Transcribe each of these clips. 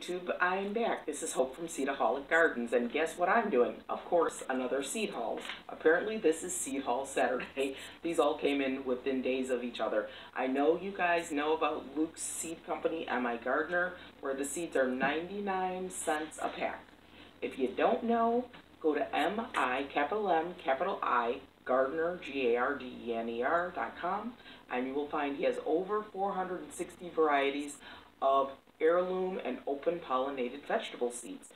YouTube, I'm back. This is Hope from Seedaholic Gardens, and guess what I'm doing? Of course, another seed haul. Apparently, this is Seed Haul Saturday. These all came in within days of each other. I know you guys know about Luke's Seed Company, MI Gardener, where the seeds are 99 cents a pack. If you don't know, go to MI, capital M, capital I, Gardener, G-A-R-D-E-N-E-R dot com, and you will find he has over 460 varieties of heirloom and open pollinated vegetable seeds.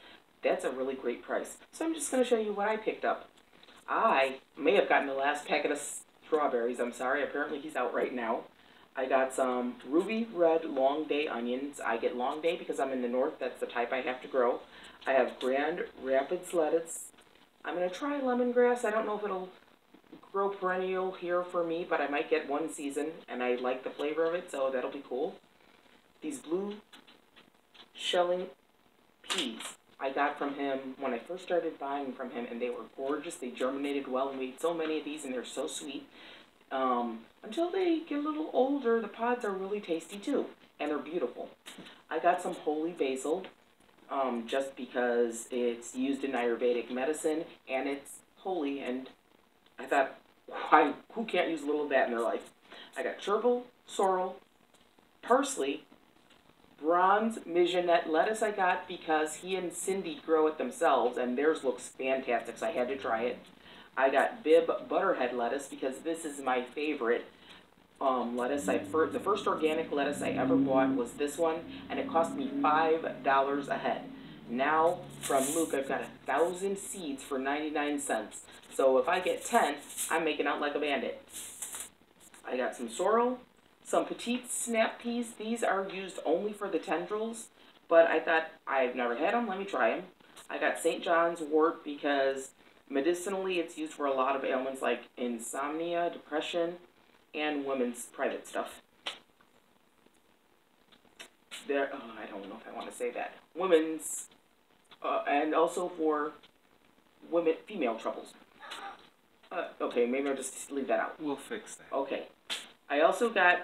That's a really great price. So I'm just going to show you what I picked up. I may have gotten the last packet of strawberries. I'm sorry. Apparently he's out right now. I got some ruby red long day onions. I get long day because I'm in the north. That's the type I have to grow. I have Grand Rapids lettuce. I'm going to try lemongrass. I don't know if it'll grow perennial here for me, but I might get one season, and I like the flavor of it, so that'll be cool. These blue shelling peas I got from him when I first started buying from him, and they were gorgeous. They germinated well, and we ate so many of these, and they're so sweet. Um, until they get a little older, the pods are really tasty too, and they're beautiful. I got some holy basil, um, just because it's used in Ayurvedic medicine, and it's holy, and I thought, why, who can't use a little of that in their life? I got chervil, sorrel, parsley, bronze mignonette lettuce I got because he and Cindy grow it themselves and theirs looks fantastic, so I had to try it. I got Bibb butterhead lettuce because this is my favorite um, lettuce. I fir the first organic lettuce I ever bought was this one, and it cost me five dollars a head. Now from Luke, I've got a thousand seeds for 99 cents. So if I get 10, I'm making out like a bandit. I got some sorrel, some petite snap peas. These are used only for the tendrils, but I thought I've never had them. Let me try them. I got St. John's wort because medicinally it's used for a lot of ailments like insomnia, depression, and women's private stuff. There, oh, I don't know if I want to say that. Women's, uh, and also for women, female troubles. Uh, okay, maybe I'll just leave that out. We'll fix that. Okay. I also got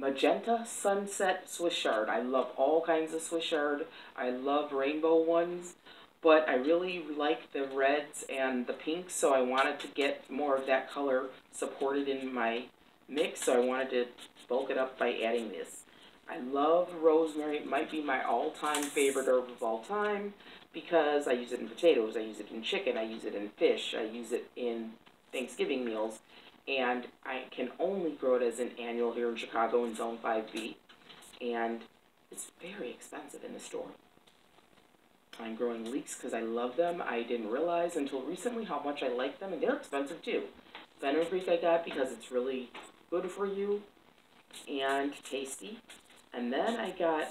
magenta sunset Swiss chard. I love all kinds of Swiss chard. I love rainbow ones, but I really like the reds and the pinks, so I wanted to get more of that color supported in my mix, so I wanted to bulk it up by adding this. I love rosemary. It might be my all-time favorite herb of all time because I use it in potatoes, I use it in chicken, I use it in fish, I use it in Thanksgiving meals and I can only grow it as an annual here in Chicago in Zone 5B, and it's very expensive in the store. I'm growing leeks because I love them. I didn't realize until recently how much I like them, and they're expensive too. Fenugreek I got because it's really good for you and tasty. And then I got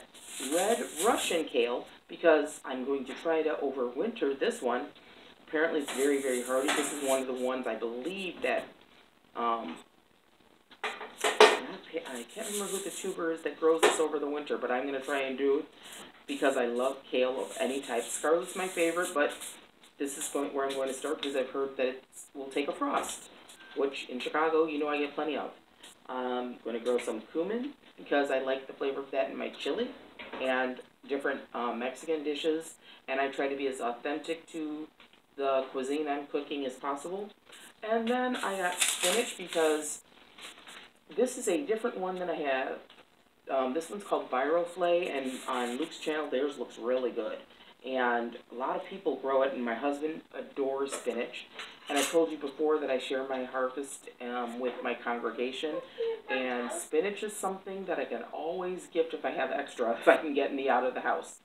red Russian kale because I'm going to try to overwinter this one. Apparently it's very, very hardy. This is one of the ones I believe that um, I can't remember who the tuber is that grows this over the winter, but I'm going to try and do it because I love kale of any type. Scarlet's my favorite, but this is going, where I'm going to start because I've heard that it will take a frost, which in Chicago, you know I get plenty of. I'm going to grow some cumin because I like the flavor of that in my chili and different um, Mexican dishes, and I try to be as authentic to the cuisine I'm cooking as possible. And then I got spinach because this is a different one than I have. Um, this one's called Viroflay, and on Luke's channel, theirs looks really good. And a lot of people grow it, and my husband adores spinach. And I told you before that I share my harvest um, with my congregation. And spinach is something that I can always gift if I have extra, if I can get any out of the house.